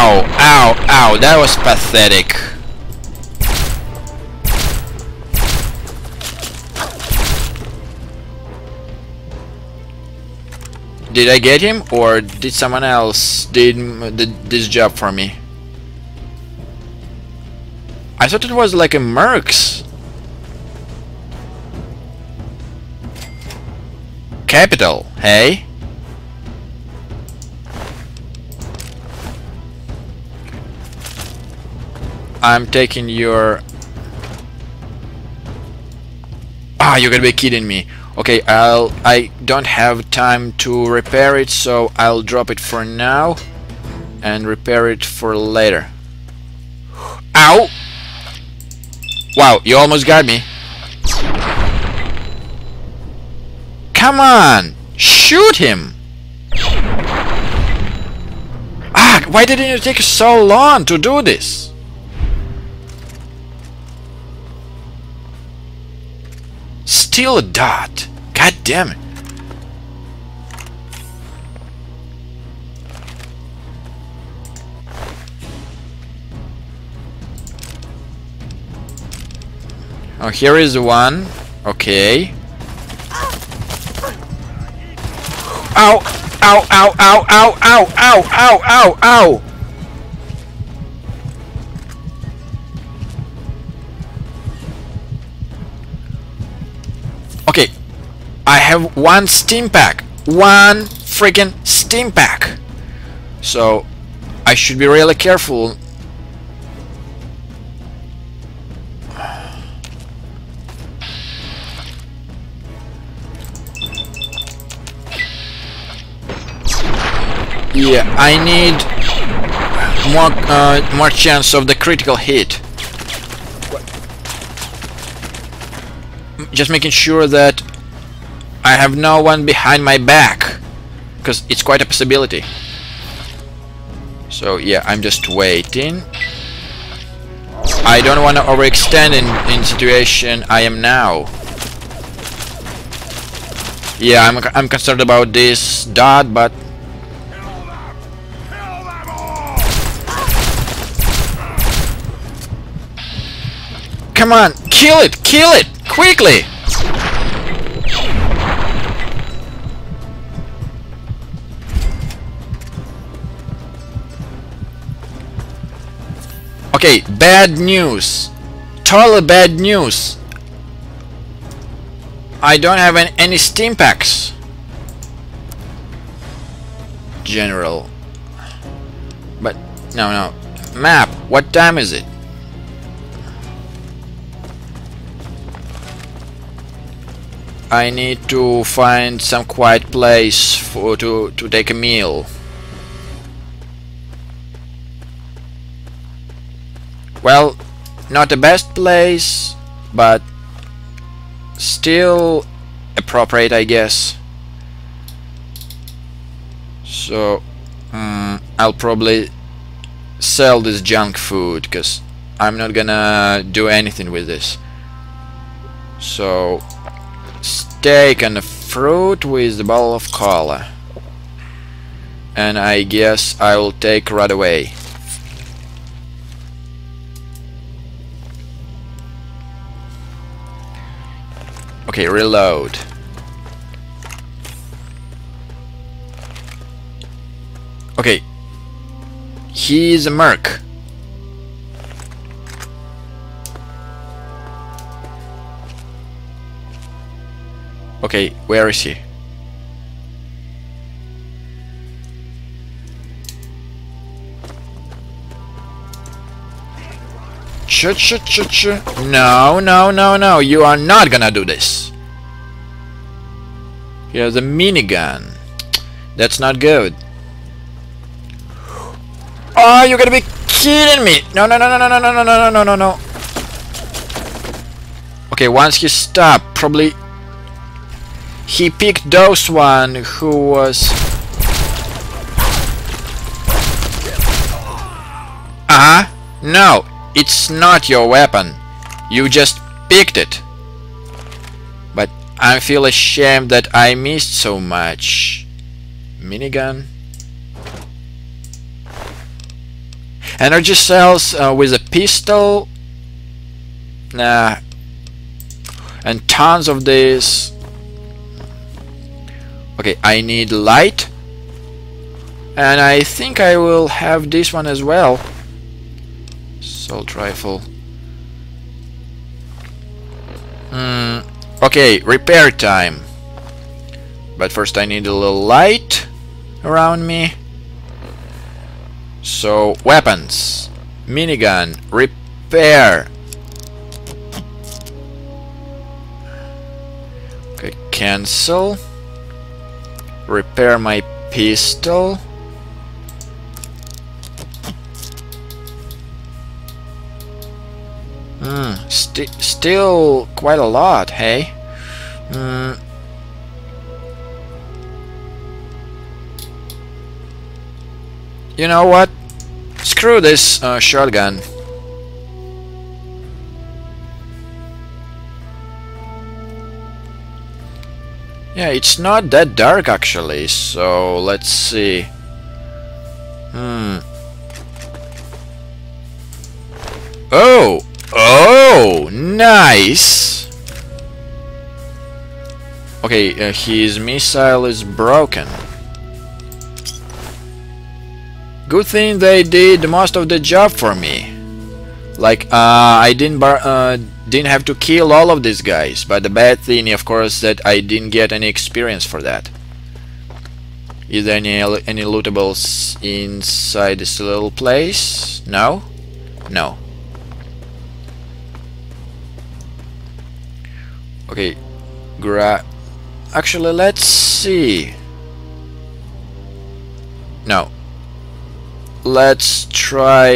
Ow, ow, ow, that was pathetic. Did I get him or did someone else did, did this job for me? I thought it was like a Mercs. Capital, hey? I'm taking your... Ah, you're gonna be kidding me. Okay, I'll... I don't have time to repair it, so I'll drop it for now and repair it for later. Ow! Wow, you almost got me. Come on! Shoot him! Ah, why didn't you take so long to do this? Still a dot. God damn it. Oh, here is one. Okay. Ow! Ow! Ow! Ow! Ow! Ow! Ow! Ow! Ow! Ow! I have one Stimpak. One freaking Stimpak. So, I should be really careful Yeah, I need more uh, more chance of the critical hit. Just making sure that I have no one behind my back, because it's quite a possibility. So yeah, I'm just waiting. I don't want to overextend in in situation I am now. Yeah, I'm I'm concerned about this dot, but Come on, kill it, kill it, quickly! Okay, bad news. Totally bad news. I don't have any, any Stimpaks. General. But, no, no. Map, what time is it? I need to find some quiet place for to to take a meal. Well, not the best place, but still appropriate, I guess. So, um, I'll probably sell this junk food because I'm not gonna do anything with this. So, steak and a fruit with a bottle of cola. And I guess I will take right away. Okay, reload. Okay. He's a merc. Okay, where is he? Ch ch ch ch. No, no, no, no. You are not gonna do this. He has a minigun. That's not good. Oh, you're gonna be kidding me! No, no, no, no, no, no, no, no, no, no, no, no. Okay, once he stopped, probably he picked those one who was uh-huh no it's not your weapon. You just picked it. But I feel ashamed that I missed so much. Minigun. Energy cells uh, with a pistol? Nah. And tons of this. Okay I need light. And I think I will have this one as well assault rifle. Hmm. Okay repair time. But first I need a little light around me. So weapons. Minigun. Repair. Okay cancel. Repair my pistol Hmm, st still quite a lot, hey? Hmm. You know what? Screw this uh, shotgun. Yeah, it's not that dark actually, so let's see. Hmm. Oh! Nice! Okay, uh, his missile is broken. Good thing they did most of the job for me. Like, uh, I didn't uh, didn't have to kill all of these guys, but the bad thing, of course, that I didn't get any experience for that. Is there any any lootables inside this little place? No? No. Okay, gra... Actually, let's see. No, let's try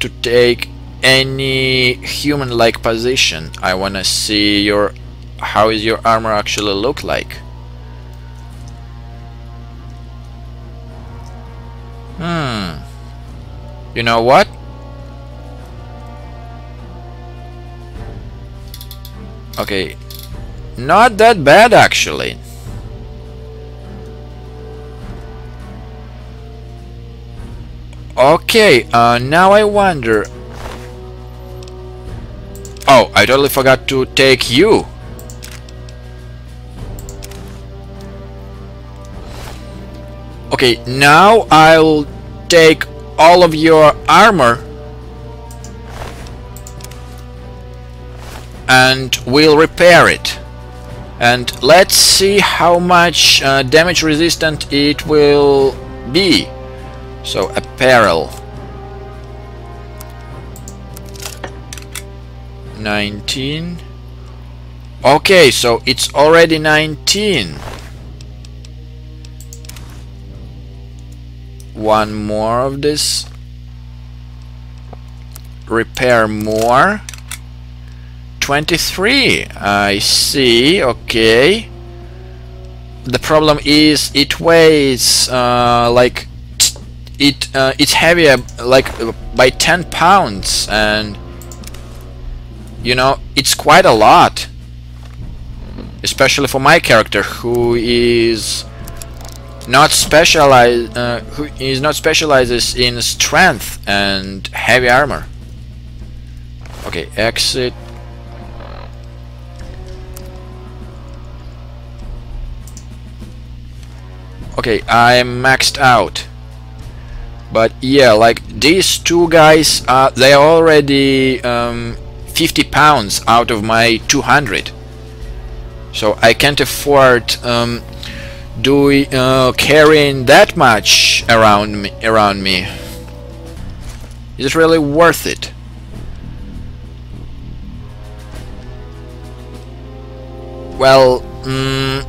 to take any human-like position. I wanna see your how is your armor actually look like. Hmm. You know what? Okay. Not that bad actually. Okay, uh, now I wonder... Oh, I totally forgot to take you. Okay, now I'll take all of your armor and we'll repair it. And let's see how much uh, damage resistant it will be. So apparel. 19. Okay, so it's already 19. One more of this. Repair more. 23. I see. Okay. The problem is it weighs uh, like it uh, it's heavier like by 10 pounds and you know it's quite a lot especially for my character who is not specialized uh, who is not specializes in strength and heavy armor okay exit okay I'm maxed out. But yeah like these two guys uh, they are already um, 50 pounds out of my 200 so I can't afford um, doing uh, carrying that much around me around me. Is it really worth it? Well mm,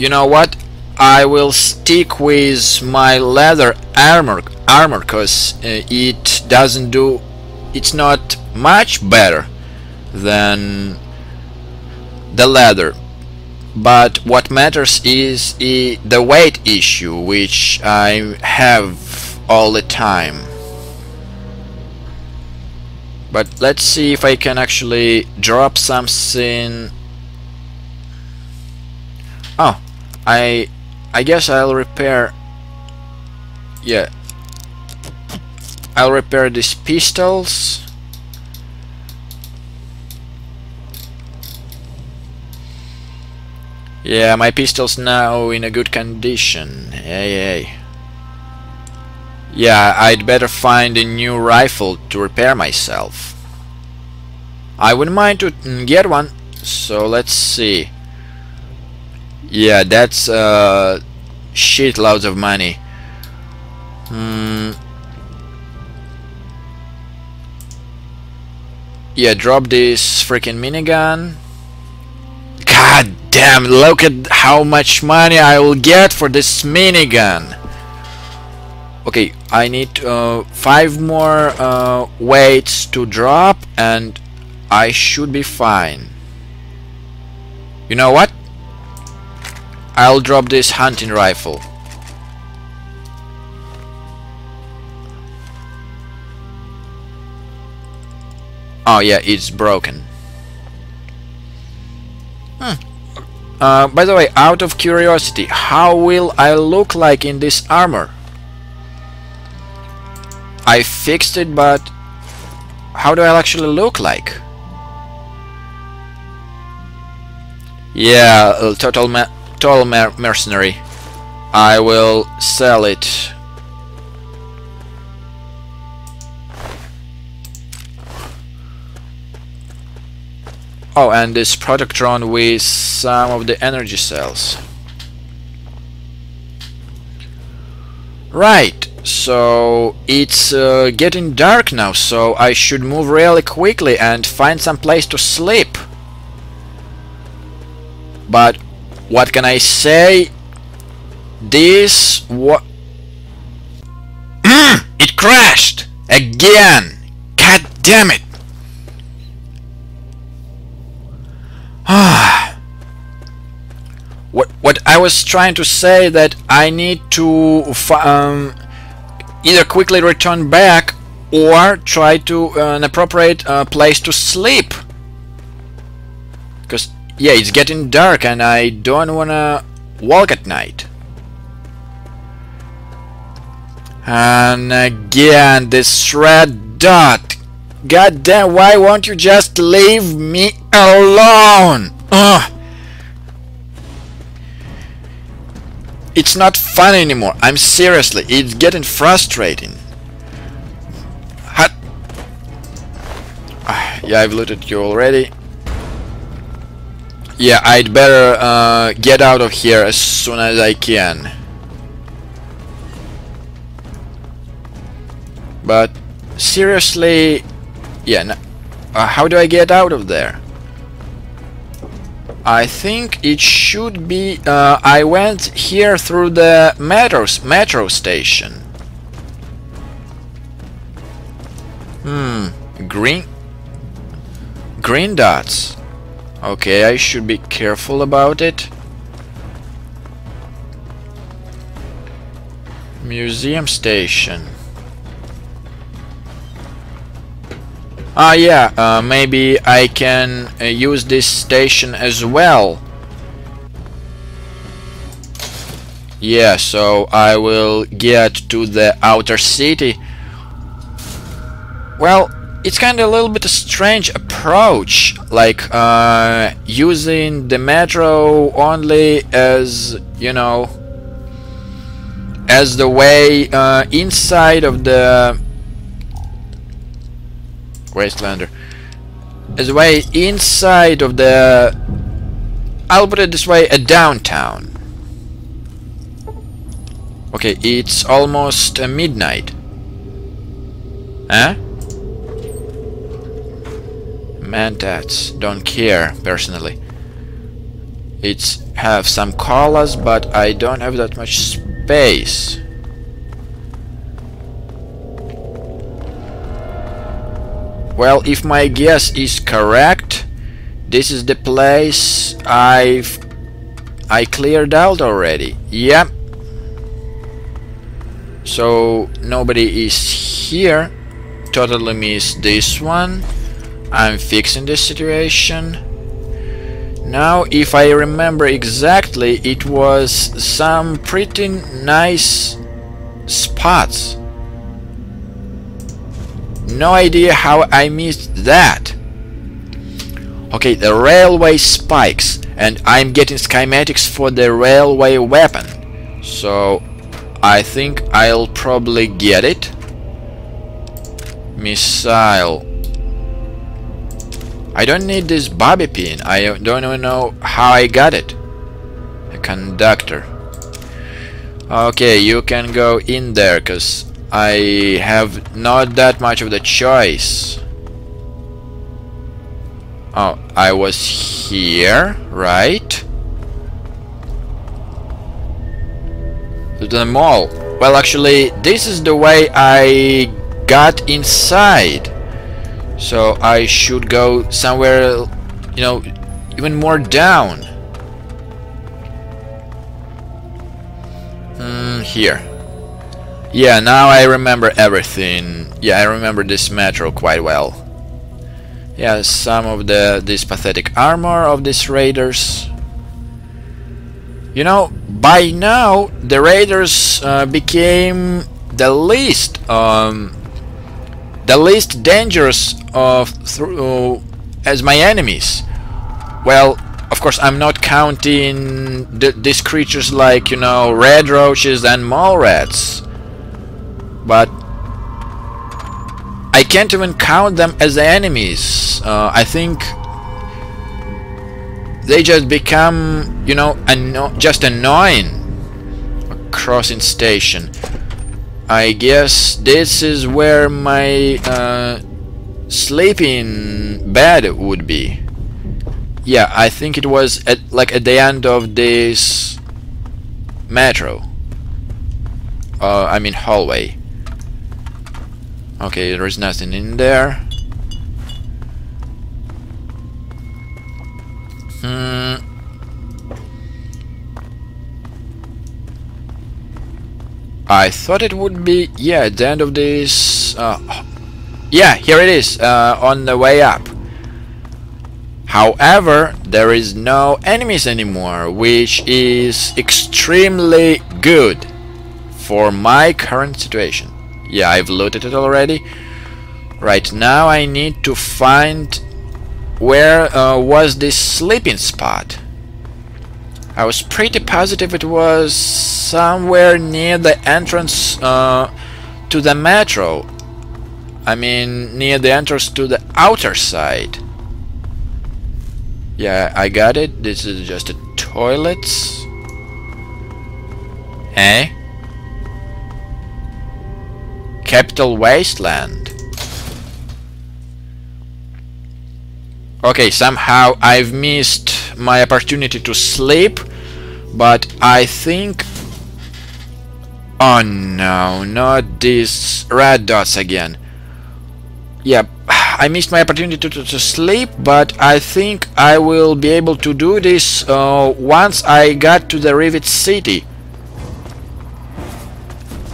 you know what I will stick with my leather armor armor because uh, it doesn't do it's not much better than the leather. But what matters is the weight issue which I have all the time. But let's see if I can actually drop something. Oh I I guess I'll repair yeah I'll repair these pistols. Yeah, my pistol's now in a good condition. Hey, hey. Yeah, I'd better find a new rifle to repair myself. I wouldn't mind to get one, so let's see. Yeah, that's uh, shit loads of money. Hmm. Yeah, drop this freaking minigun. God damn, look at how much money I will get for this minigun. Okay, I need uh, five more uh, weights to drop and I should be fine. You know what? I'll drop this hunting rifle. Oh yeah, it's broken. Hmm. Uh, by the way, out of curiosity, how will I look like in this armor? I fixed it, but how do I actually look like? Yeah, total ma total mer mercenary. I will sell it Oh, and this Protectron with some of the energy cells. Right, so it's uh, getting dark now, so I should move really quickly and find some place to sleep. But what can I say? This what? it crashed again. God damn it! what what I was trying to say that I need to um, either quickly return back or try to uh, an appropriate uh, place to sleep yeah it's getting dark and I don't wanna walk at night and again this red dot god damn why won't you just leave me alone Ugh. It's not fun anymore. I'm seriously, it's getting frustrating. Hot. Uh, yeah, I've looted you already. Yeah, I'd better uh, get out of here as soon as I can. But seriously, yeah, uh, how do I get out of there? I think it should be... Uh, I went here through the metro, metro station. Hmm, green... Green dots. Okay, I should be careful about it. Museum station. Ah yeah, uh, maybe I can uh, use this station as well. Yeah, so I will get to the outer city. Well, it's kind of a little bit a strange approach, like uh, using the metro only as, you know, as the way uh, inside of the Wastelander as a way inside of the I'll put it this way a downtown. Okay it's almost uh, midnight. Huh Mentats don't care personally it's have some colors but I don't have that much space Well, if my guess is correct, this is the place I've I cleared out already. Yep. So nobody is here. Totally missed this one. I'm fixing this situation. Now, if I remember exactly, it was some pretty nice spots no idea how I missed that. Okay, the railway spikes, and I'm getting schematics for the railway weapon. So, I think I'll probably get it. Missile. I don't need this bobby pin. I don't even know how I got it. A conductor. Okay, you can go in there, because I have not that much of the choice. Oh, I was here, right? To the mall. Well, actually, this is the way I got inside. So I should go somewhere, you know, even more down. Mm, here. Yeah, now I remember everything. Yeah, I remember this metro quite well. Yeah, some of the this pathetic armor of these raiders. You know, by now the raiders uh, became the least um, the least dangerous of uh, as my enemies. Well, of course, I'm not counting th these creatures like you know red roaches and mole rats but I can't even count them as enemies. Uh, I think they just become, you know, anno just annoying. Crossing station. I guess this is where my uh, sleeping bed would be. Yeah, I think it was at like at the end of this metro. Uh, I mean hallway. Okay, there is nothing in there. Hmm. I thought it would be, yeah, at the end of this... Uh, yeah, here it is, uh, on the way up. However, there is no enemies anymore, which is extremely good for my current situation. Yeah, I've looted it already. Right, now I need to find where uh, was this sleeping spot. I was pretty positive it was somewhere near the entrance uh, to the metro. I mean, near the entrance to the outer side. Yeah, I got it. This is just a toilets. Eh? Capital Wasteland. Okay, somehow I've missed my opportunity to sleep, but I think... Oh no, not these red dots again. Yeah, I missed my opportunity to, to, to, sleep, but I think I will be able to do this uh, once I got to the Rivet City.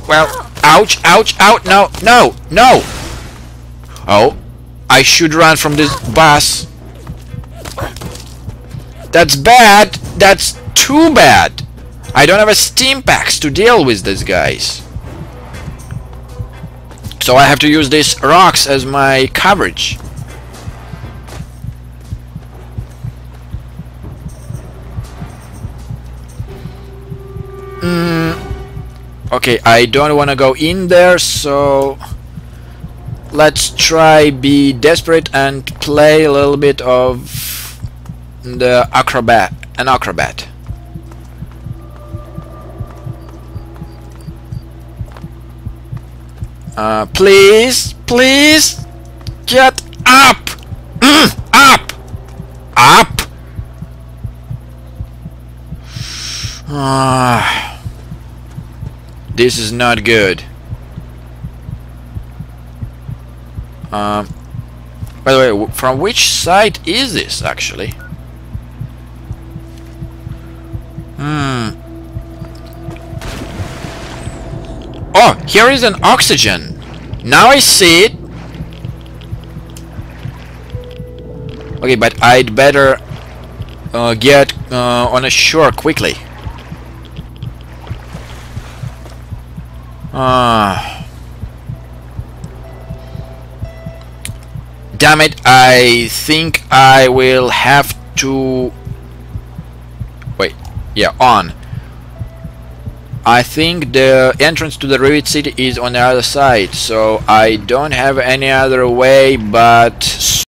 Well, Ouch, ouch, ouch, no, no, no! Oh, I should run from this bus. That's bad. That's too bad. I don't have a Stimpaks to deal with these guys. So I have to use these rocks as my coverage. Hmm. Okay, I don't want to go in there, so let's try be desperate and play a little bit of the acrobat, an acrobat. Uh, please, please, get up, mm, up, up. Ah. This is not good. Um, by the way, from which side is this actually? Hmm. Oh, here is an oxygen. Now I see it. Okay, but I'd better uh, get uh, on a shore quickly. Ah. damn it I think I will have to yeah on. I think the entrance to the Rivet City is on the other side so I don't have any other way but